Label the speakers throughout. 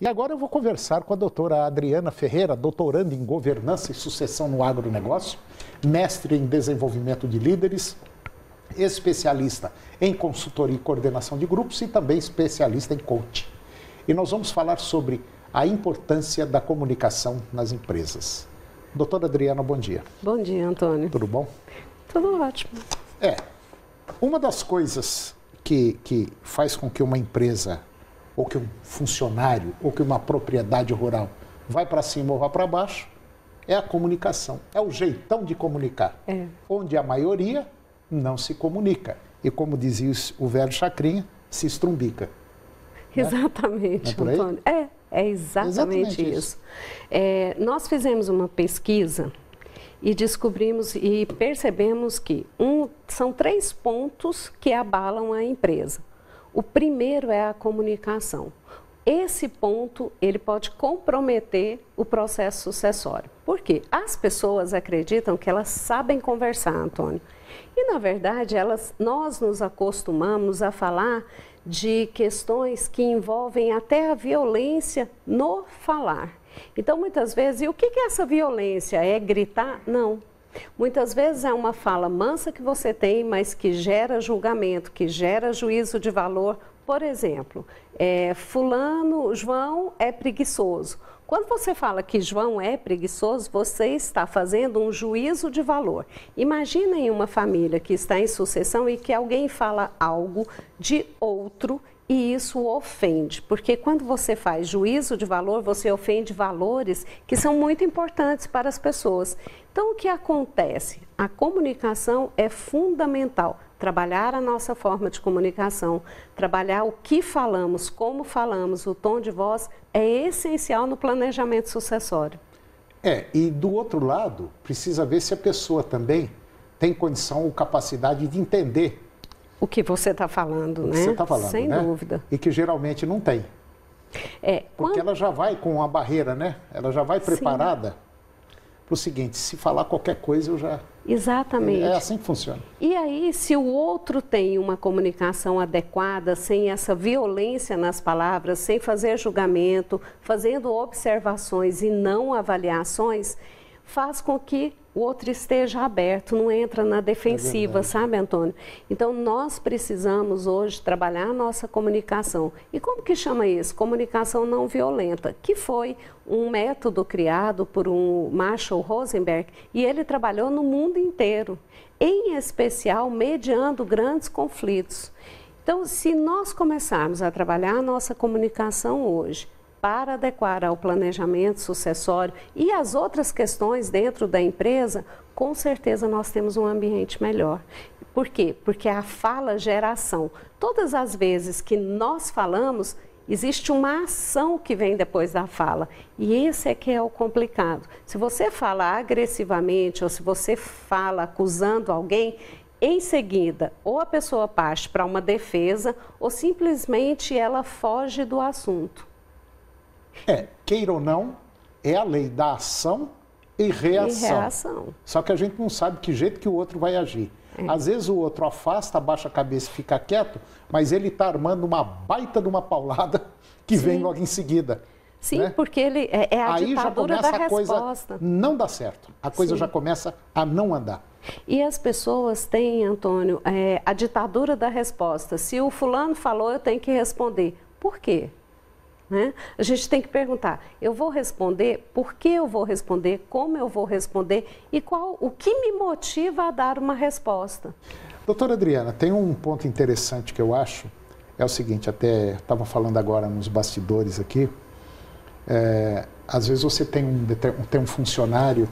Speaker 1: E agora eu vou conversar com a doutora Adriana Ferreira, doutoranda em governança e sucessão no agronegócio, mestre em desenvolvimento de líderes, especialista em consultoria e coordenação de grupos e também especialista em coaching. E nós vamos falar sobre a importância da comunicação nas empresas. Doutora Adriana, bom dia.
Speaker 2: Bom dia, Antônio.
Speaker 1: Tudo bom?
Speaker 2: Tudo ótimo.
Speaker 1: É, uma das coisas que, que faz com que uma empresa, ou que um funcionário, ou que uma propriedade rural vai para cima ou vai para baixo, é a comunicação, é o jeitão de comunicar.
Speaker 2: É.
Speaker 1: Onde a maioria não se comunica. E como dizia o velho Chacrinha, se estrumbica.
Speaker 2: Exatamente,
Speaker 1: Não é?
Speaker 2: Antônio. É, é exatamente,
Speaker 1: Exatamente
Speaker 2: isso.
Speaker 1: isso.
Speaker 2: É, nós fizemos uma pesquisa e descobrimos e percebemos que um, são três pontos que abalam a empresa. O primeiro é a comunicação. Esse ponto ele pode comprometer o processo sucessório. Por quê? As pessoas acreditam que elas sabem conversar, Antônio. E na verdade, elas, nós nos acostumamos a falar de questões que envolvem até a violência no falar. Então, muitas vezes, e o que é essa violência? É gritar? Não. Muitas vezes é uma fala mansa que você tem, mas que gera julgamento, que gera juízo de valor. Por exemplo, é, fulano, João é preguiçoso. Quando você fala que João é preguiçoso, você está fazendo um juízo de valor. Imagina em uma família que está em sucessão e que alguém fala algo de outro e isso ofende, porque quando você faz juízo de valor, você ofende valores que são muito importantes para as pessoas. Então, o que acontece? A comunicação é fundamental. Trabalhar a nossa forma de comunicação, trabalhar o que falamos, como falamos, o tom de voz, é essencial no planejamento sucessório.
Speaker 1: É, e do outro lado, precisa ver se a pessoa também tem condição ou capacidade de entender
Speaker 2: O que você está falando,
Speaker 1: o
Speaker 2: né?
Speaker 1: que você está falando,
Speaker 2: Sem
Speaker 1: né?
Speaker 2: dúvida.
Speaker 1: E que geralmente não tem.
Speaker 2: É,
Speaker 1: Porque
Speaker 2: quando-
Speaker 1: ela já vai com a barreira, né? Ela já vai preparada para o seguinte, se falar qualquer coisa eu já...
Speaker 2: Exatamente.
Speaker 1: É assim que funciona.
Speaker 2: E aí, se o outro tem uma comunicação adequada, sem essa violência nas palavras, sem fazer julgamento, fazendo observações e não avaliações, faz com que o outro esteja aberto, não entra na defensiva, sabe, Antônio? Então, nós precisamos hoje trabalhar a nossa comunicação. E como que chama isso? Comunicação não violenta, que foi um método criado por um Marshall Rosenberg e ele trabalhou no mundo inteiro, em especial mediando grandes conflitos. Então, se nós começarmos a trabalhar a nossa comunicação hoje, para adequar ao planejamento sucessório e as outras questões dentro da empresa, com certeza nós temos um ambiente melhor. Por quê? Porque a fala gera ação. Todas as vezes que nós falamos, existe uma ação que vem depois da fala. E esse é que é o complicado. Se você fala agressivamente ou se você fala acusando alguém, em seguida, ou a pessoa parte para uma defesa ou simplesmente ela foge do assunto.
Speaker 1: É, queira ou não, é a lei da ação e reação.
Speaker 2: E reação.
Speaker 1: Só que a gente não sabe que jeito que o outro vai agir.
Speaker 2: É.
Speaker 1: Às vezes o outro afasta, abaixa a cabeça e fica quieto, mas ele está armando uma baita de uma paulada que vem logo em seguida.
Speaker 2: Sim,
Speaker 1: né?
Speaker 2: porque ele é, é a
Speaker 1: Aí já
Speaker 2: ditadura
Speaker 1: começa
Speaker 2: da
Speaker 1: a coisa
Speaker 2: resposta.
Speaker 1: não dá certo. A coisa
Speaker 2: Sim.
Speaker 1: já começa a não andar.
Speaker 2: E as pessoas têm, Antônio, é, a ditadura da resposta. Se o fulano falou, eu tenho que responder. Por quê? Né? A gente tem que perguntar: eu vou responder? Por que eu vou responder? Como eu vou responder? E qual o que me motiva a dar uma resposta?
Speaker 1: Doutora Adriana, tem um ponto interessante que eu acho. É o seguinte, até estava falando agora nos bastidores aqui. É, às vezes você tem um, tem um funcionário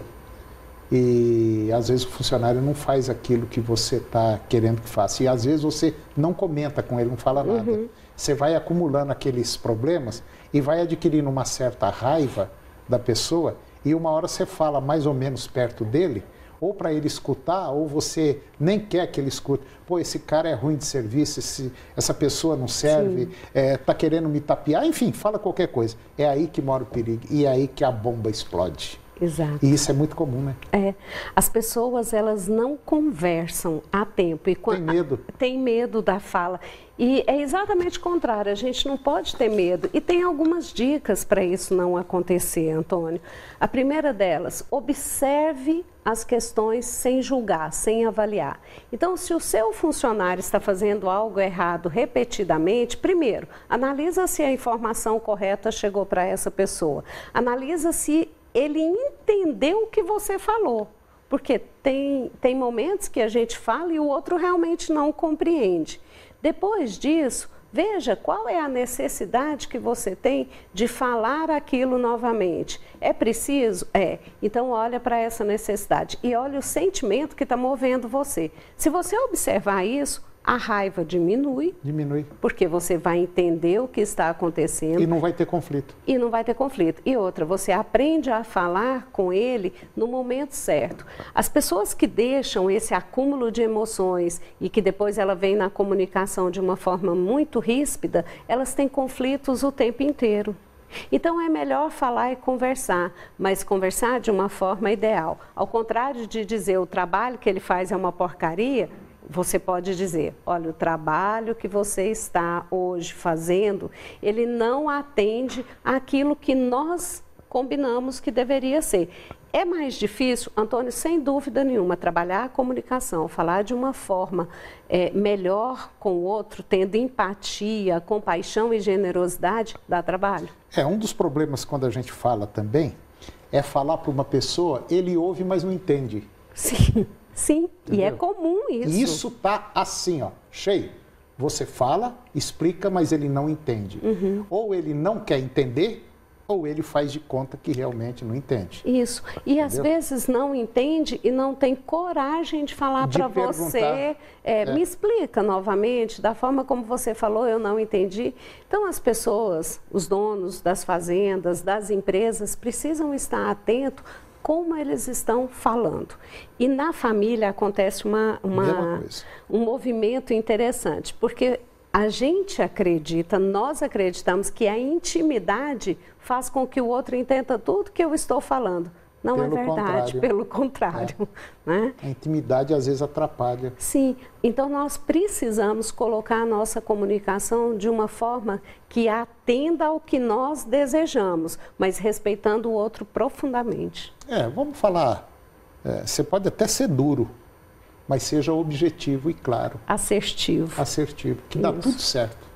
Speaker 1: e às vezes o funcionário não faz aquilo que você está querendo que faça. E às vezes você não comenta com ele, não fala nada. Você vai acumulando aqueles problemas e vai adquirindo uma certa raiva da pessoa e uma hora você fala mais ou menos perto dele, ou para ele escutar, ou você nem quer que ele escute. Pô, esse cara é ruim de serviço, esse- essa pessoa não serve, está querendo me tapear, enfim, fala qualquer coisa. É aí que mora o perigo e é aí que a bomba explode.
Speaker 2: Exato.
Speaker 1: E isso é muito comum, né?
Speaker 2: É. As pessoas, elas não conversam a tempo. E
Speaker 1: tem medo.
Speaker 2: Tem medo da fala. E é exatamente o contrário, a gente não pode ter medo. E tem algumas dicas para isso não acontecer, Antônio. A primeira delas, observe as questões sem julgar, sem avaliar. Então, se o seu funcionário está fazendo algo errado repetidamente, primeiro, analisa se a informação correta chegou para essa pessoa. Analisa se ele entendeu o que você falou. Porque tem, tem momentos que a gente fala e o outro realmente não compreende. Depois disso, veja qual é a necessidade que você tem de falar aquilo novamente. É preciso? É. Então, olha para essa necessidade e olha o sentimento que está movendo você. Se você observar isso, a raiva diminui.
Speaker 1: Diminui.
Speaker 2: Porque você vai entender o que está acontecendo.
Speaker 1: E não vai ter conflito.
Speaker 2: E não vai ter conflito. E outra, você aprende a falar com ele no momento certo. As pessoas que deixam esse acúmulo de emoções e que depois ela vem na comunicação de uma forma muito ríspida, elas têm conflitos o tempo inteiro. Então é melhor falar e conversar, mas conversar de uma forma ideal. Ao contrário de dizer o trabalho que ele faz é uma porcaria, você pode dizer, olha, o trabalho que você está hoje fazendo, ele não atende àquilo que nós combinamos que deveria ser. É mais difícil, Antônio, sem dúvida nenhuma, trabalhar a comunicação, falar de uma forma é, melhor com o outro, tendo empatia, compaixão e generosidade, dá trabalho.
Speaker 1: É, um dos problemas quando a gente fala também é falar para uma pessoa, ele ouve, mas não entende.
Speaker 2: Sim. Sim, Entendeu? e é comum isso.
Speaker 1: Isso tá assim, ó, cheio. Você fala, explica, mas ele não entende. Uhum. Ou ele não quer entender, ou ele faz de conta que realmente não entende.
Speaker 2: Isso. E Entendeu? às vezes não entende e não tem coragem de falar para você. É, é. Me explica novamente, da forma como você falou, eu não entendi. Então as pessoas, os donos das fazendas, das empresas, precisam estar atentos como eles estão falando. E na família acontece uma, uma um movimento interessante, porque a gente acredita, nós acreditamos que a intimidade faz com que o outro entenda tudo que eu estou falando. Não é pelo é verdade, contrário. pelo contrário. É. Né?
Speaker 1: A intimidade às vezes atrapalha.
Speaker 2: Sim, então nós precisamos colocar a nossa comunicação de uma forma que atenda ao que nós desejamos, mas respeitando o outro profundamente.
Speaker 1: É, vamos falar. É, você pode até ser duro, mas seja objetivo e claro.
Speaker 2: Assertivo.
Speaker 1: Assertivo, que Isso. dá tudo certo.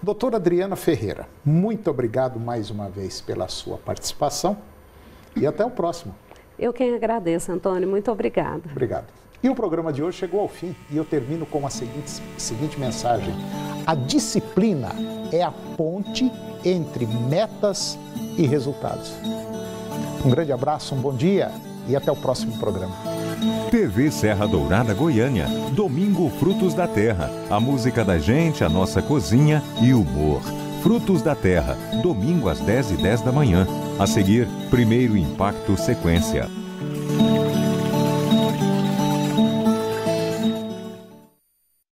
Speaker 1: Doutora Adriana Ferreira, muito obrigado mais uma vez pela sua participação. E até o próximo.
Speaker 2: Eu quem agradeço, Antônio. Muito obrigada.
Speaker 1: Obrigado. E o programa de hoje chegou ao fim e eu termino com a seguinte, seguinte mensagem: A disciplina é a ponte entre metas e resultados. Um grande abraço, um bom dia e até o próximo programa.
Speaker 3: TV Serra Dourada Goiânia. Domingo Frutos da Terra. A música da gente, a nossa cozinha e humor. Frutos da Terra. Domingo às 10 e 10 da manhã. A seguir, primeiro impacto sequência.